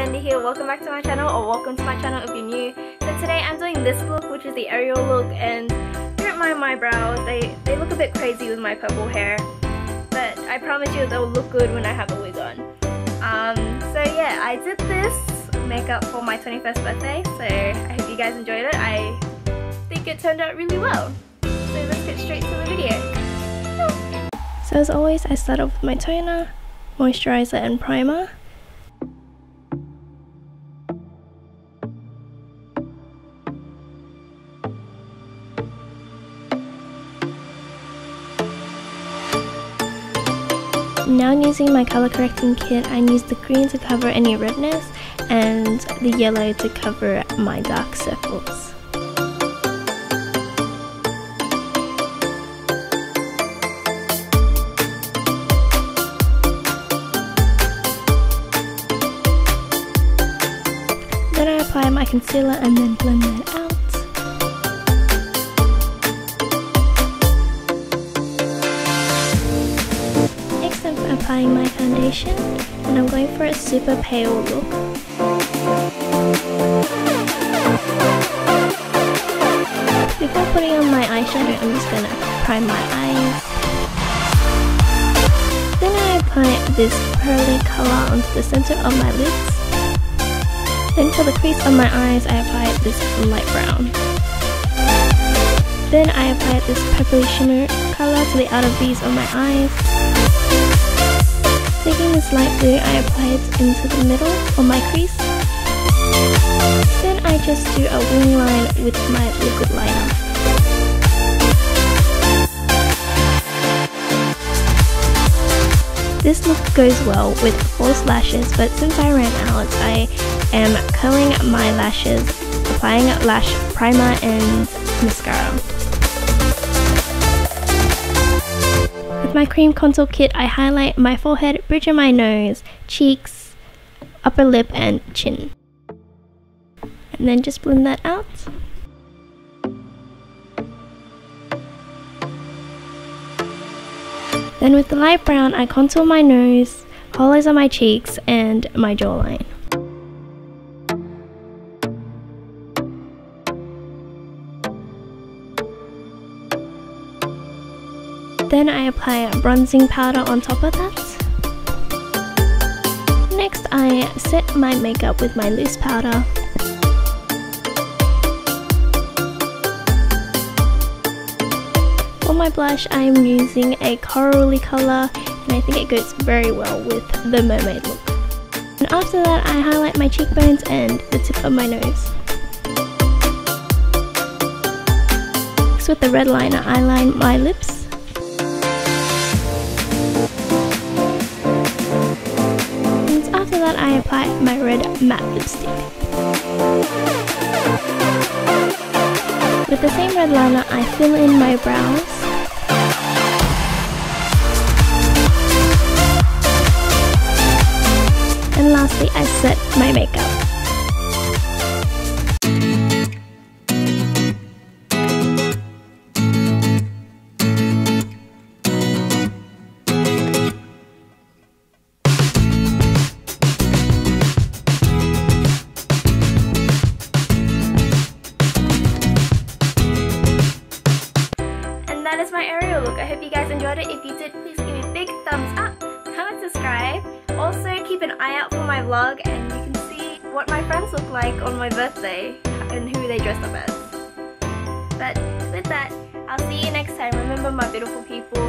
Candy here, welcome back to my channel or welcome to my channel if you're new. So today I'm doing this look which is the Ariel look and don't mind my brows, they, they look a bit crazy with my purple hair. But I promise you they'll look good when I have a wig on. Um, so yeah, I did this makeup for my 21st birthday so I hope you guys enjoyed it. I think it turned out really well. So let's get straight to the video. So as always I start off with my toner, moisturizer and primer. Now using my color correcting kit, I use the green to cover any redness and the yellow to cover my dark circles. Then I apply my concealer and then blend that out. Applying my foundation and I'm going for a super pale look. Before putting on my eyeshadow, I'm just gonna prime my eyes. Then I apply this pearly color onto the center of my lids. Then for the crease of my eyes, I apply this light brown. Then I apply this purple shimmer color to the outer V of my eyes. Taking this light blue, I apply it into the middle of my crease. Then I just do a wing line with my liquid liner. This look goes well with false lashes, but since I ran out, I am curling my lashes, applying lash primer and mascara. With my cream contour kit, I highlight my forehead, bridge of my nose, cheeks, upper lip and chin. And then just blend that out. Then with the light brown, I contour my nose, hollows on my cheeks and my jawline. Then I apply bronzing powder on top of that. Next I set my makeup with my loose powder. For my blush I'm using a corally colour and I think it goes very well with the mermaid look. And after that I highlight my cheekbones and the tip of my nose. Next with the red liner I line my lips I apply my red matte lipstick. With the same red liner, I fill in my brows. And lastly, I set my makeup. My Ariel look. I hope you guys enjoyed it. If you did, please give me a big thumbs up, comment, subscribe. Also, keep an eye out for my vlog and you can see what my friends look like on my birthday and who they dressed up as. But with that, I'll see you next time. Remember my beautiful people,